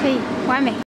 可以完美。